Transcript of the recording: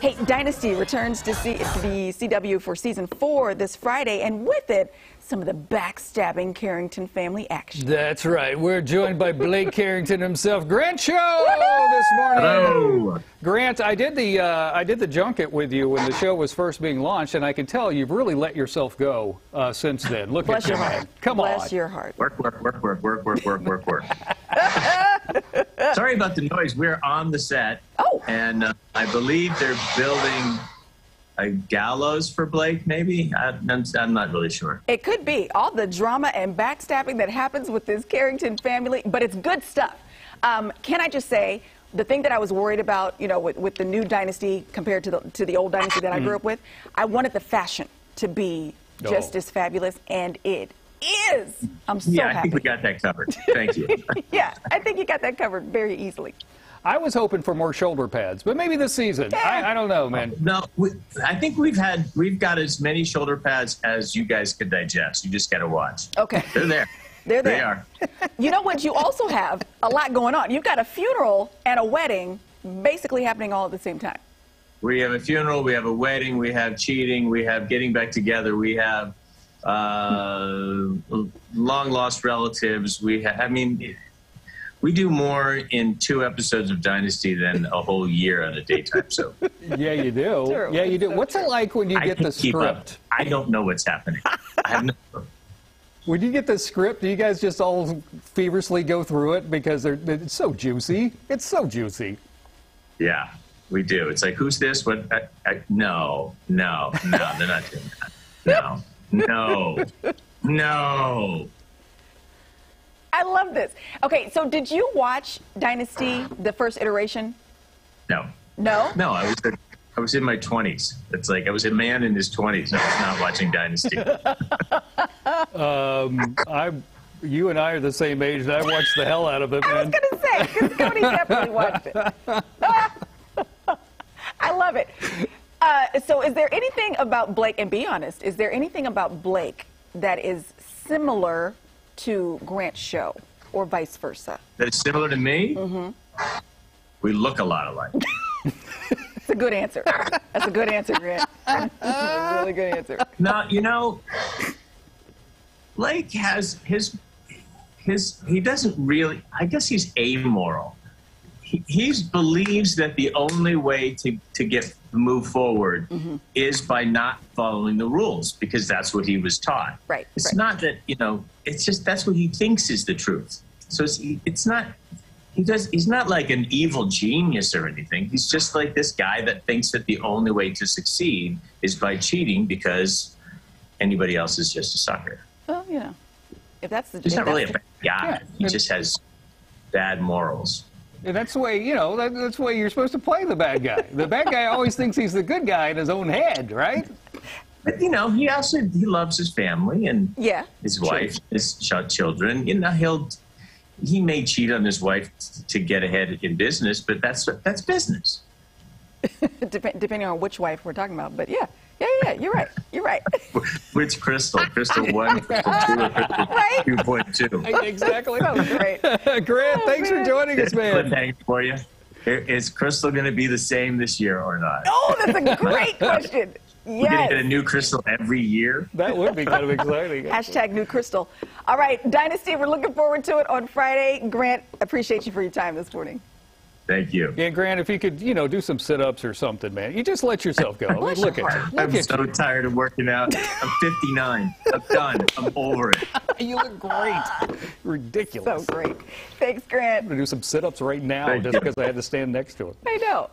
Hey, Dynasty returns to, C- to the CW for season four this Friday, and with it, some of the backstabbing Carrington family action. That's right. We're joined by Blake Carrington himself. Grant Show this morning. Hello. Grant, I did the uh, I did the junket with you when the show was first being launched, and I can tell you've really let yourself go uh, since then. Look Bless at your heart. Come Bless on. Bless your heart. Work, work, work, work, work, work, work, work, work. Sorry about the noise. We're on the set. Oh. And uh, I believe they're building a gallows for Blake, maybe? I, I'm, I'm not really sure. It could be all the drama and backstabbing that happens with this Carrington family, but it's good stuff. Um, can I just say, the thing that I was worried about, you know, with, with the new dynasty compared to the, to the old dynasty that I grew up with, I wanted the fashion to be just Oh. as fabulous, and it is. I'm so yeah, I happy. think we got that covered. Thank you. yeah, I think you got that covered very easily. I was hoping for more shoulder pads, but maybe this season. I, I don't know, man. no, we, I think we've had, we've got as many shoulder pads as you guys could digest. You just got to watch. Okay. They're there. They're there. They are. You know what? You also have a lot going on. You've got a funeral and a wedding basically happening all at the same time. We have a funeral, we have a wedding, we have cheating, we have getting back together, we have uh, long lost relatives. We, ha- I mean, we do more in two episodes of Dynasty than a whole year on a daytime soap. Yeah, you do. True. Yeah, you do. So What's it like when you I get can't the keep up. script? I don't know what's happening. I have no. When you get the script, do you guys just all feverishly go through it because they're, it's so juicy? It's so juicy. Yeah, we do. It's like, who's this? What? I, I, no, no, no, they're not doing that. No, no, no. I love this. Okay, so did you watch Dynasty, the first iteration? No. No? No, I was I was in my twenties. It's like I was a man in his twenties. I was not watching Dynasty. Um, I, you and I are the same age, and I watched the hell out of it, I was going to say, because Cody definitely watched it. I love it. Uh, so, is there anything about Blake, and be honest, is there anything about Blake that is similar to Grant's show or vice versa? That is similar to me. Mm-hmm. We look a lot alike. It's a good answer. That's a good answer, Grant. That's a really good answer. No, you know, Blake has his his. He doesn't really. I guess he's amoral. He believes that the only way to to get move forward mm-hmm. is by not following the rules because that's what he was taught. Right, It's right. not that you know. It's just that's what he thinks is the truth. So it's, it's not. He does. He's not like an evil genius or anything. He's just like this guy that thinks that the only way to succeed is by cheating because anybody else is just a sucker. Well, you know, if that's the He's not really a bad guy. Yeah. He just has bad morals. And that's the way, you know, that, that's the way you're supposed to play the bad guy. The bad guy always thinks he's the good guy in his own head, right? But you know, he also he loves his family and yeah, his true. wife, his children. You know, he'll he may cheat on his wife to get ahead in business, but that's that's business. Dep- depending on which wife we're talking about. But yeah, yeah, yeah, you're right. You're right. Which Cristal? Cristal one, Cristal two, or Cristal Right. two point two? Exactly. so great. Grant, oh, thanks for joining us, man. Cliffhanger for you. Is Cristal going to be the same this year or not? Oh, that's a great question. Yes. We're going to get a new Cristal every year. That would be kind of exciting. Hashtag new Cristal. All right, Dynasty, we're looking forward to it on Friday. Grant, appreciate you for your time this morning. Thank you. Yeah, Grant, if you could, you know, do some sit-ups or something, man. You just let yourself go. let look, your at, heart. look I'm at so tired of working out. I'm 59. I'm done. I'm over it. you. You look great. Ridiculous. So great. Thanks, Grant. I'm going to do some sit-ups right now Thank just you. because I had to stand next to him. I know.